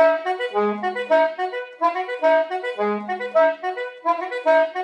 Thank you.